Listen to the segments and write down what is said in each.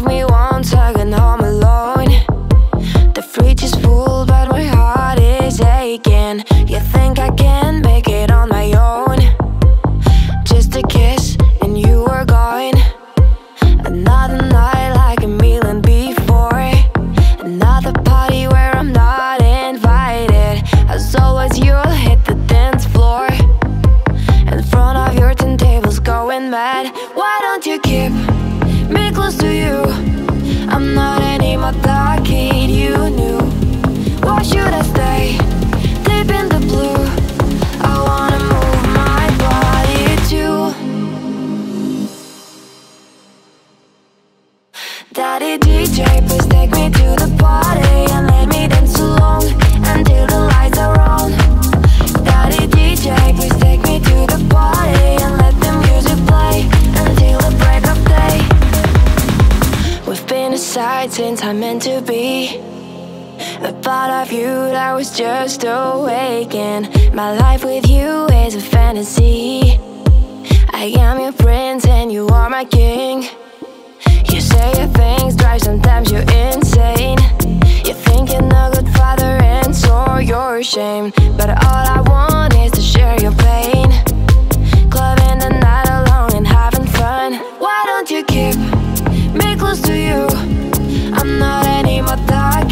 leave me one second home alone The fridge is full but my heart is aching You think I can make it? Daddy DJ, please take me to the party and let me dance along until the lights are on. Daddy DJ, please take me to the party and let the music play until the break of day. We've been aside since I meant to be. The thought of you that was just awaken. My life with you is a fantasy. I am your prince and you are my king. You say your things drive sometimes you're insane. You think you're no good father and so you're ashamed. But all I want is to share your pain. Clubbing the night alone and having fun. Why don't you keep me close to you? I'm not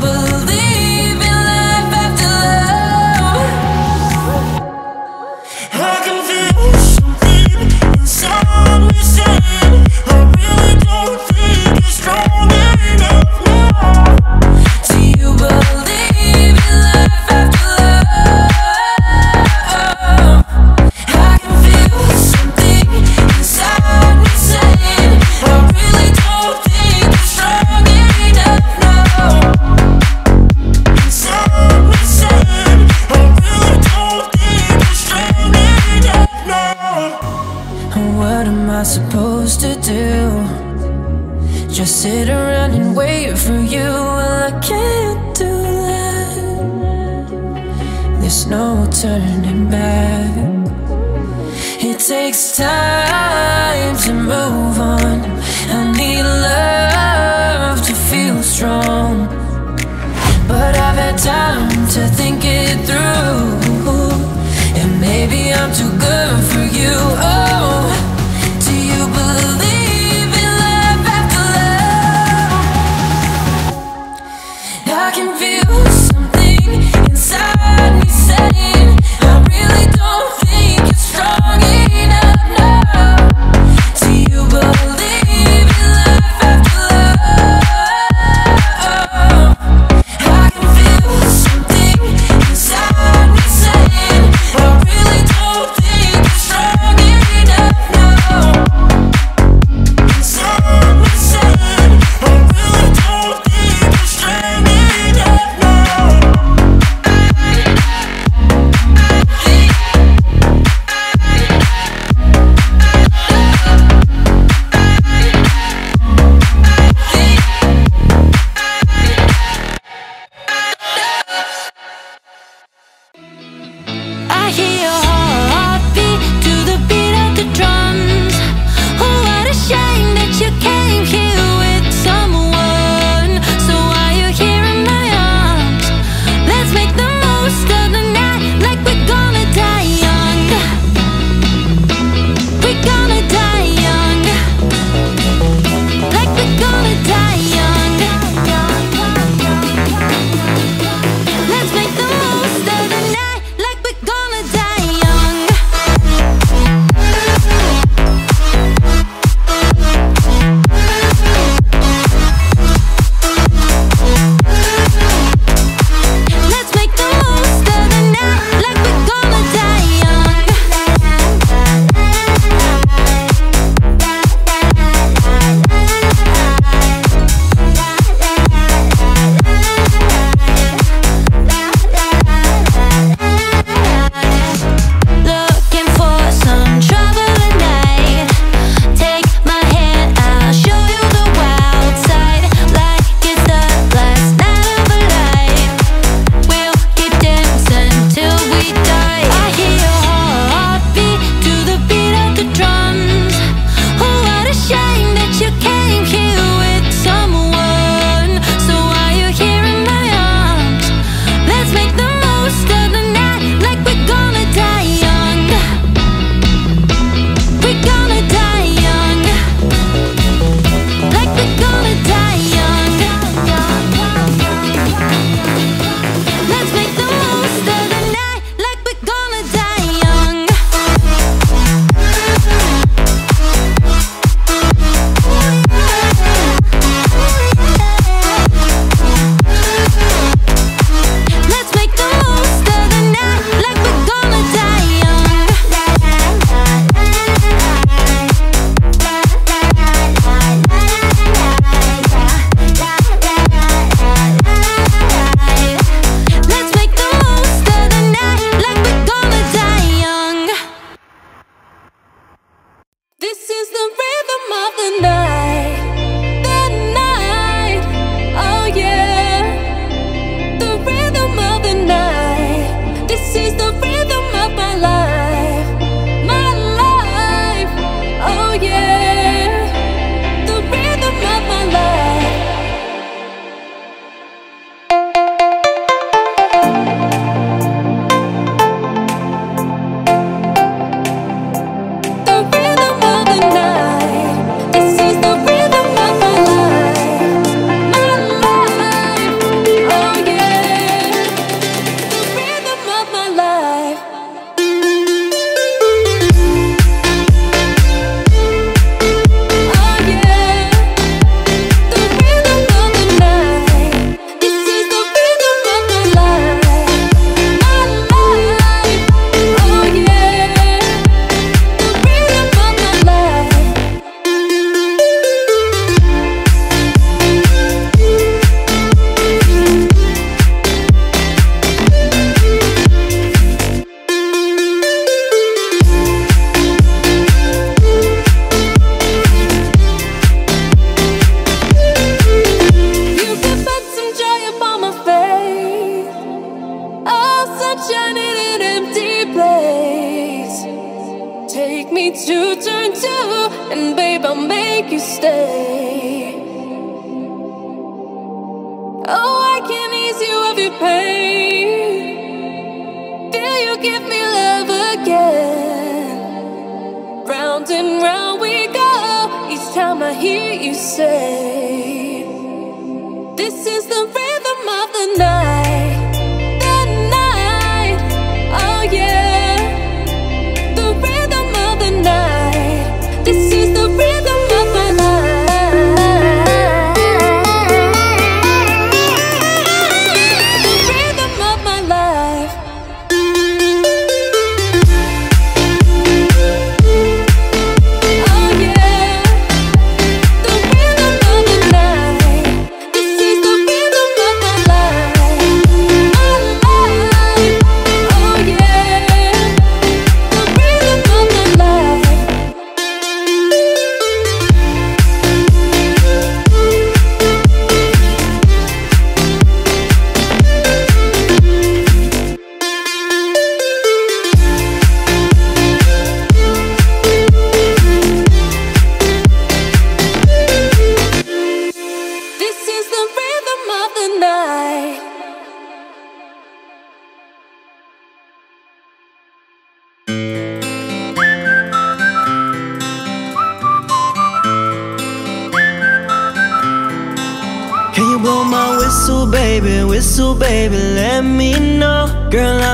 believe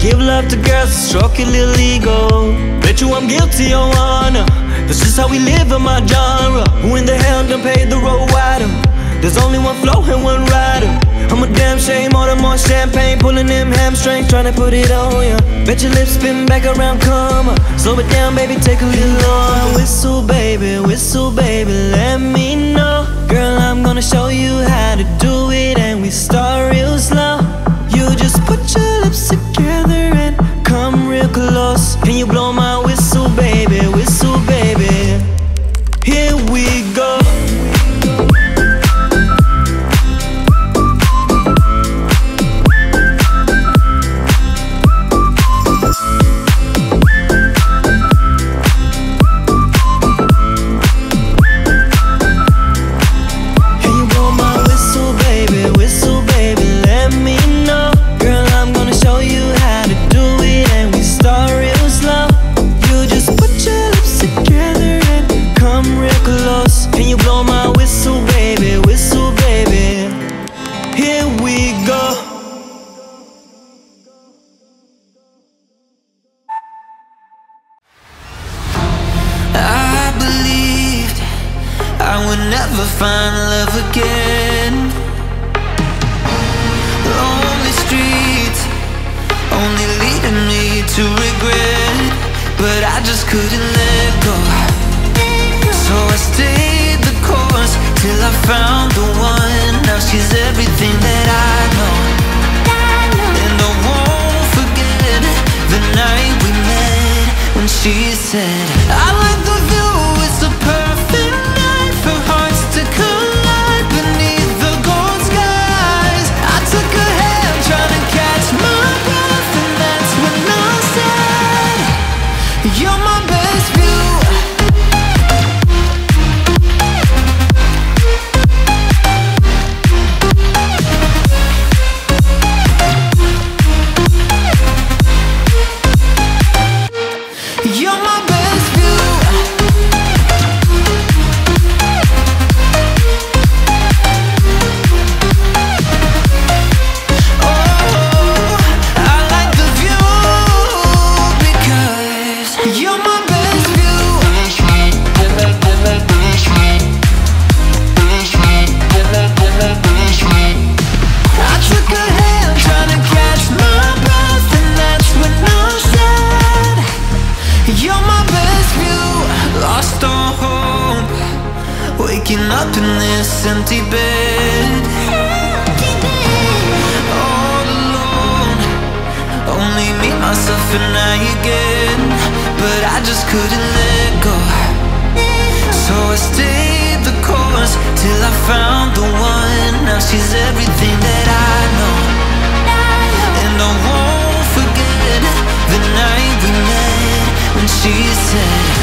Give love to girls stroke your little ego. Bet you I'm guilty, your honor. This is how we live in my genre. Who in the hell done paved the road wider? There's only one flow and one rider. I'm a damn shame, order more champagne, pulling them hamstrings, trying to put it on ya. Bet your lips spin back around, come on. Slow it down, baby, take a little on. Whistle, baby, whistle, baby, let me know. Girl, I'm gonna show you how to do it, and we start real slow. You just put your lips together you blow my never find love again. Lonely streets only leading me to regret, but I just couldn't let go. So I stayed the course till I found the one. Now she's everything that I know, and I won't forget the night we met when she said, I found the one, now she's everything that I know. And I won't forget the night we met when she said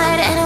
and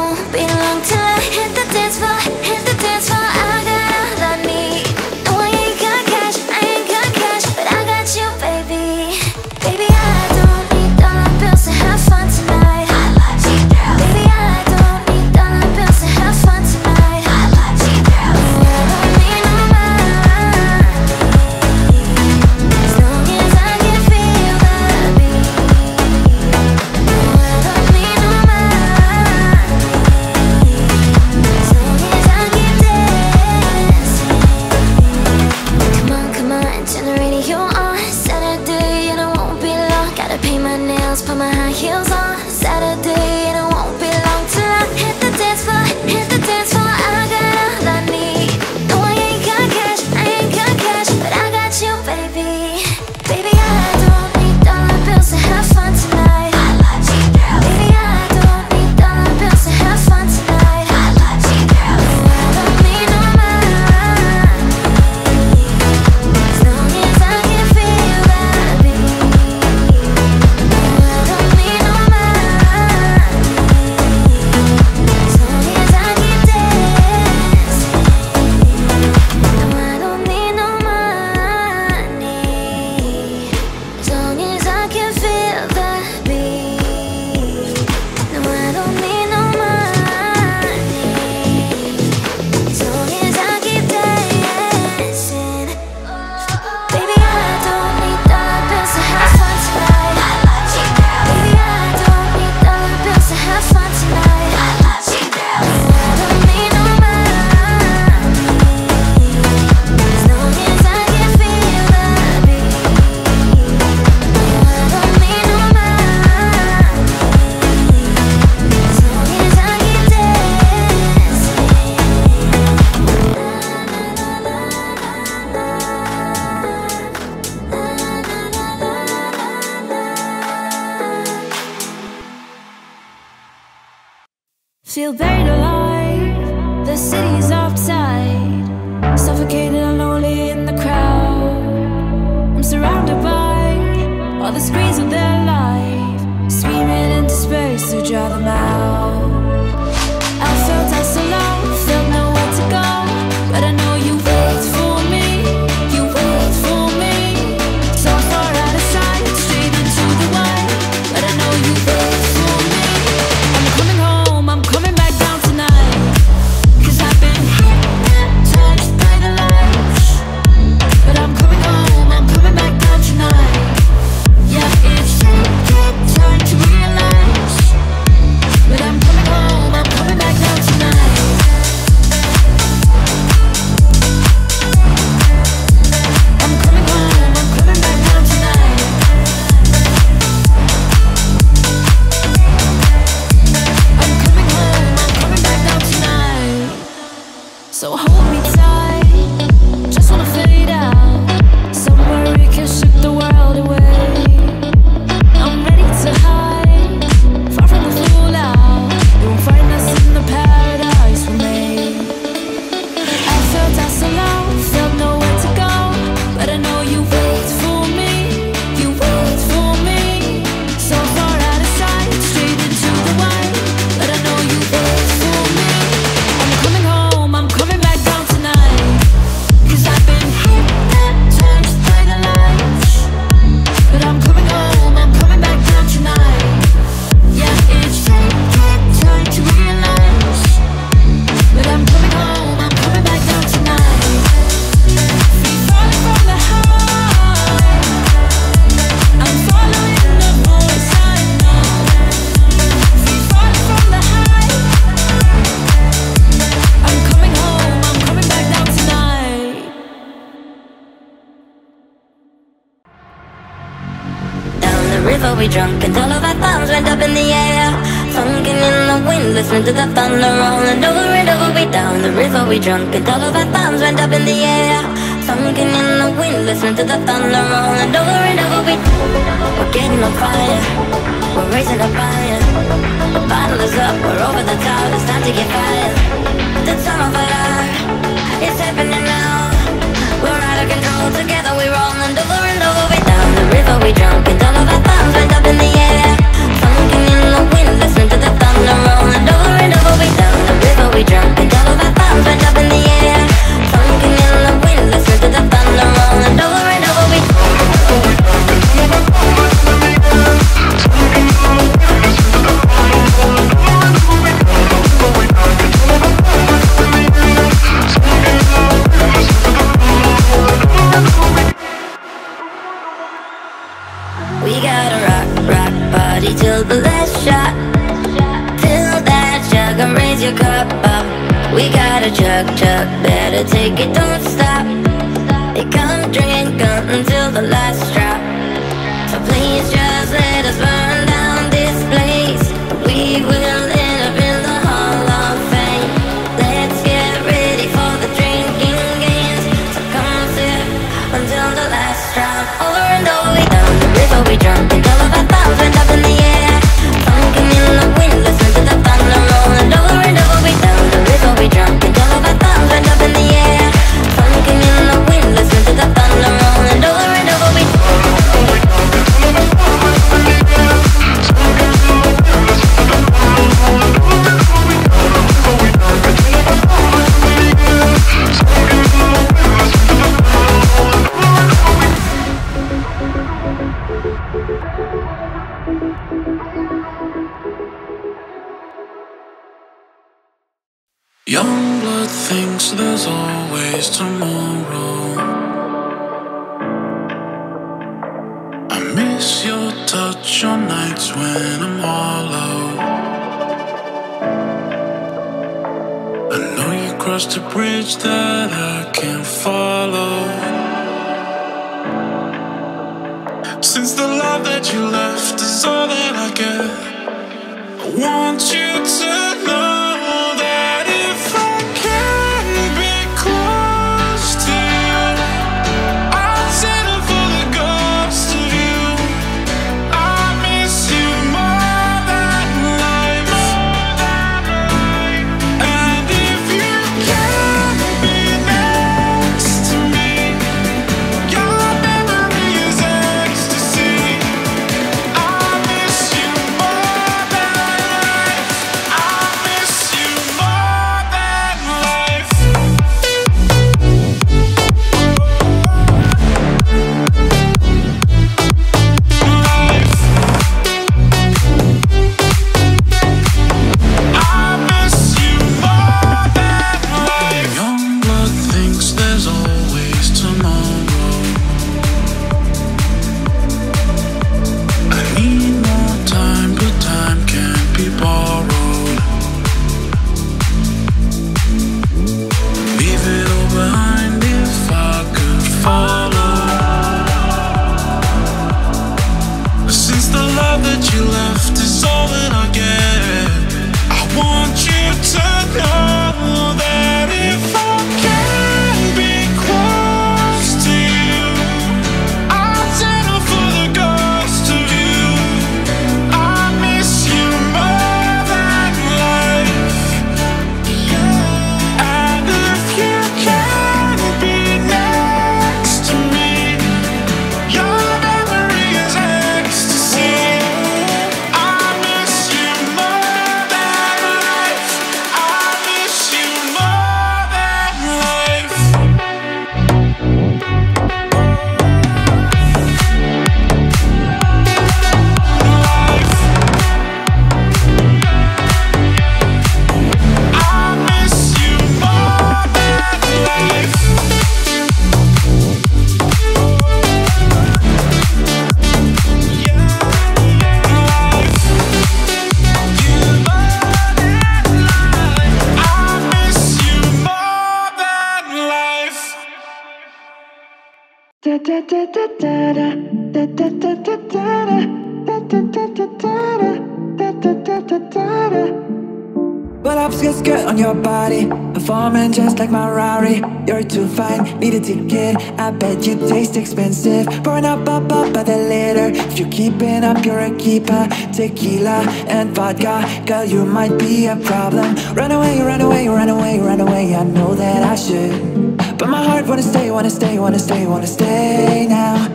I'm skirt skirt on your body. Performing just like my Rari You're too fine, need a ticket I bet you taste expensive. Burn up, up, up by the litter. If you're keeping up, you're a keeper. Tequila and vodka Girl, you might be a problem. Run away, run away, run away, run away. I know that I should. But my heart wanna stay, wanna stay, wanna stay, wanna stay now.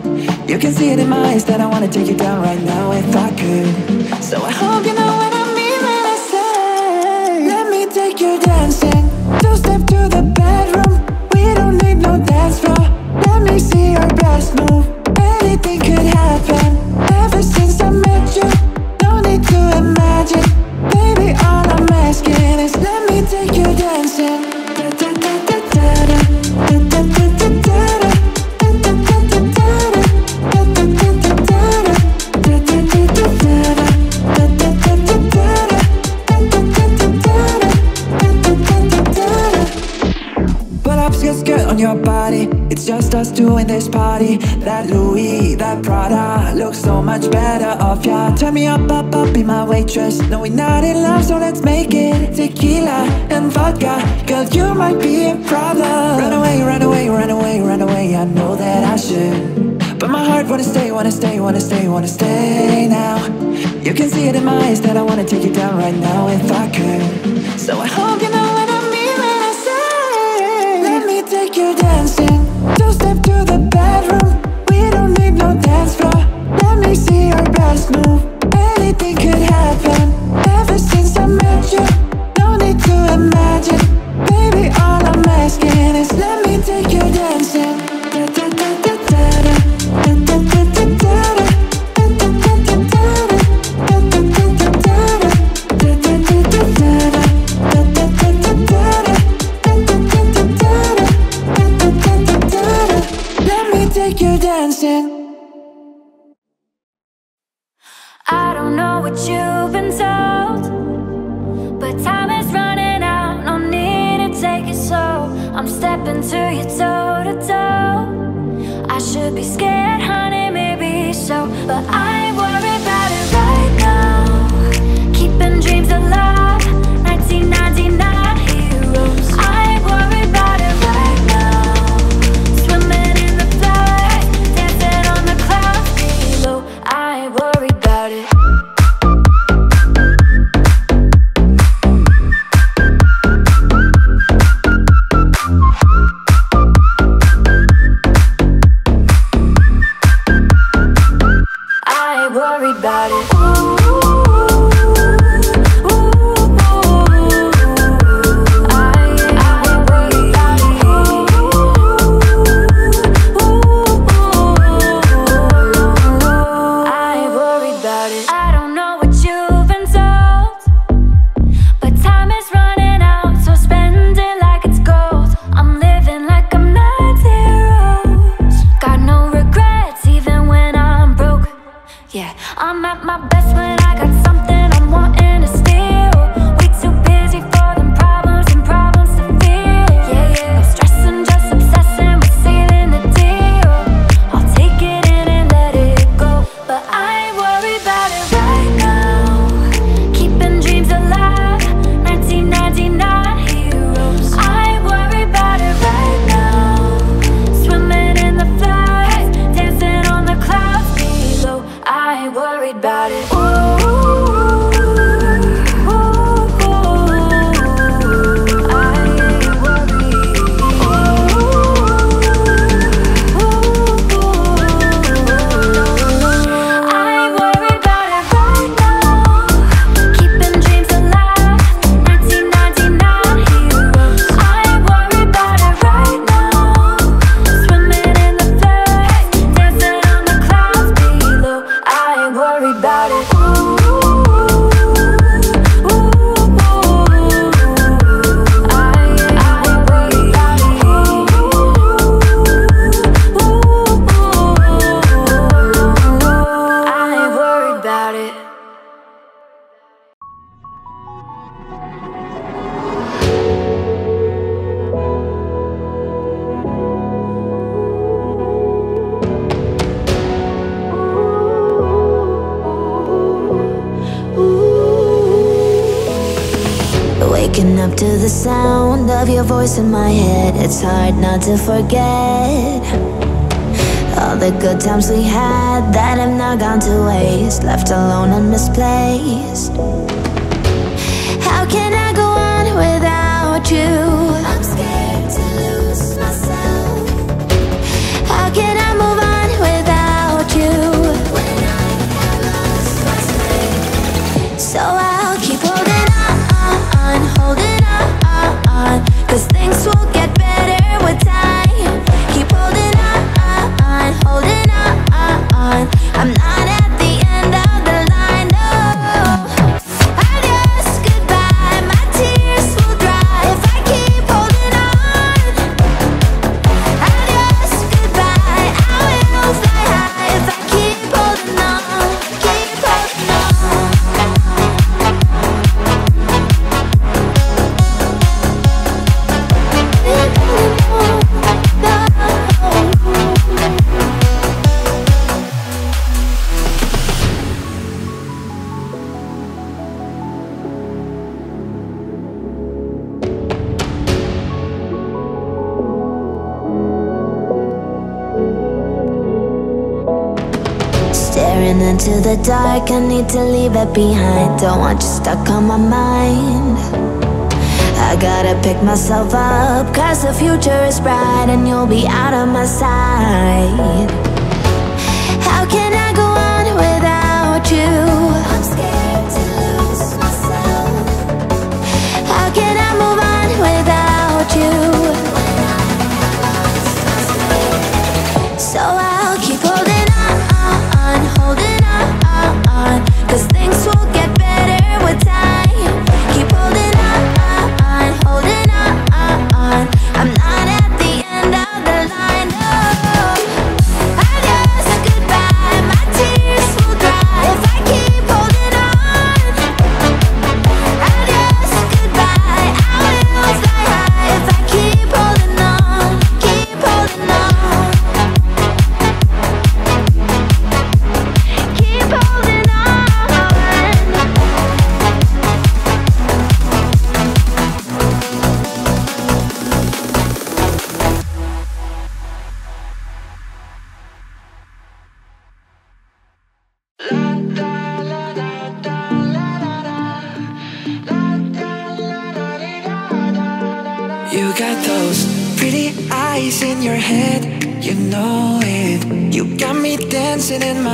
You can see it in my eyes that I wanna take you down right now if I could. So I hope you know what I step me up, up, up, be my waitress. No, we're not in love, so let's make it. Tequila and vodka. Girl, you might be a problem. Run away, run away, run away, run away. I know that I should. But my heart wanna stay, wanna stay, wanna stay, wanna stay now. You can see it in my eyes that I wanna take you down right now if I could. So I hope you know to forget All the good times we had that have now gone to waste Left alone and misplaced. like I need to leave it behind. Don't want you stuck on my mind. I gotta pick myself up Cause the future is bright And you'll be out of my sight.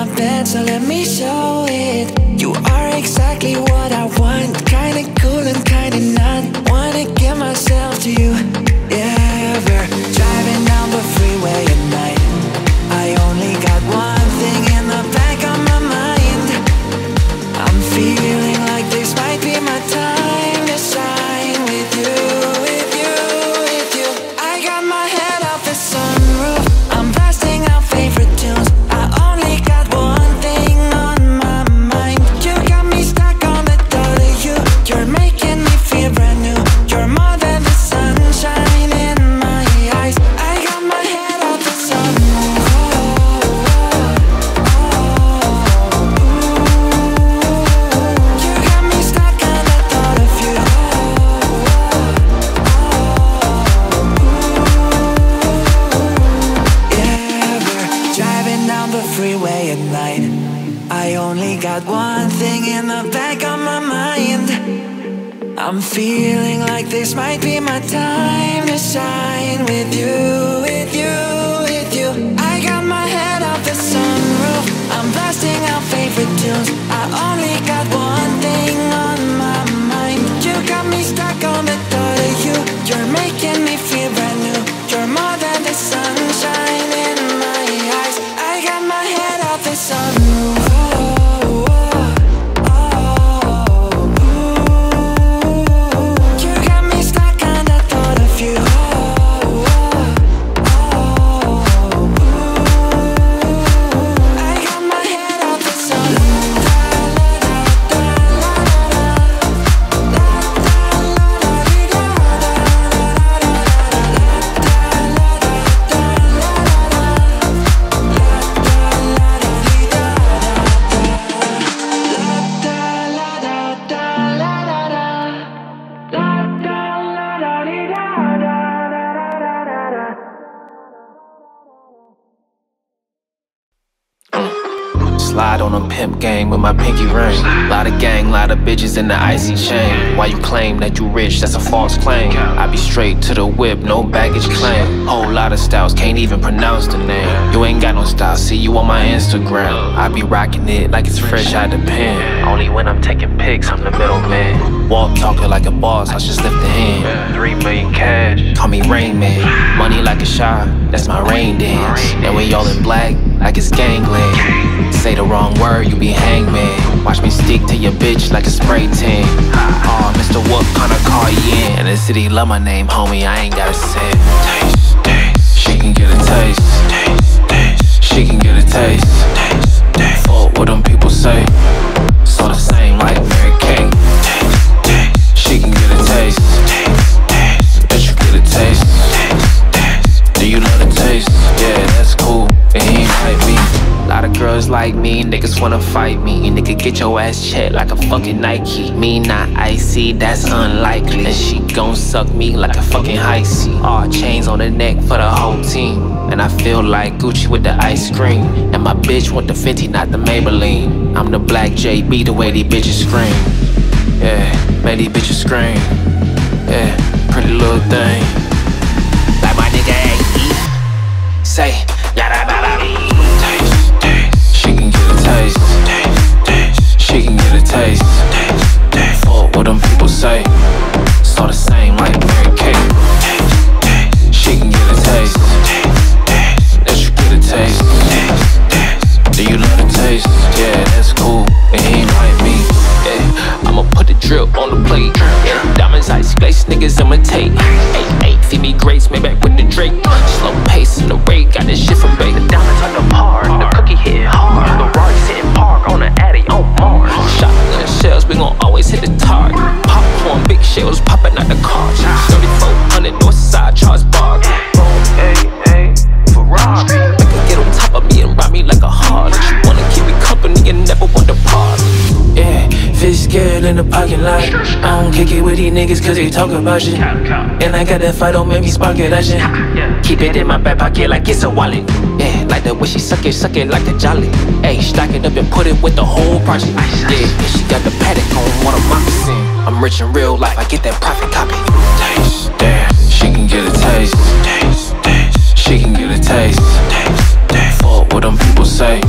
my bed, so let me show sun in the icy chain. Why you claim that you rich? That's a false claim. I be straight to the whip, no baggage claim. Whole lot of styles, can't even pronounce the name. You ain't got no style, see you on my Instagram. I be rocking it like it's fresh out the pen. Only when I'm taking pics, I'm the middleman. Walk talking like a boss, I just lift a hand. Three million cash, call me Rain Man. Money like a shot, that's my rain dance. And we all in black, like it's gangland. Say the wrong word, you be hangman. Watch me stick to your bitch like a spray tan. Ah, oh, Mr. What kinda call you in? And the city love my name, homie, I ain't gotta say. Taste, taste. She can get a taste. taste, taste. She can get a taste. taste, taste. Fuck what them people say. It's all the same like Lot of girls like me, niggas wanna fight me. Nigga, get your ass checked like a fucking Nike. Me not icy, that's unlikely. And she gon' suck me like a fucking C. All chains on the neck for the whole team. And I feel like Gucci with the ice cream. And my bitch want the Fenty, not the Maybelline. I'm the black JB, the way these bitches scream. Yeah, make these bitches scream. Yeah, pretty little thing. Like my nigga. Say, She can get a taste. Taste, taste. Fuck what them people say. It's all the same like Mary Kate. Taste. She can get a taste. That you get a taste. Do you love the taste? Yeah, that's cool. And he ain't like me. Yeah, I'ma put the drip on the plate. Yeah, diamonds, ice, glaze, niggas imitate. Eight, eight, feed me grace, made back with the Drake. Slow pace in the rate, got this shit from Bay. The diamonds on the par, Popcorn, big shells popping out the car. 3400 north side, Charles Bar. Boom, hey, hey, Ferrari. Make get on top of me and ride me like a Harley. She wanna keep me company and never want to part. Yeah, fish scared in the parking lot. I don't kick it with these niggas cause they talk about shit. And I got that fight, don't make me spark it, that shit. Keep it in my back pocket like it's a wallet. Like the way she suck it, suck it like the jolly. Hey, stack it up and put it with the whole project. Yeah, and she got the paddock on one of moccasin. I'm rich in real life, I get that profit copy. Taste, damn, she can get a taste. Taste, taste. She can get a taste. Taste, taste. Fuck what them people say.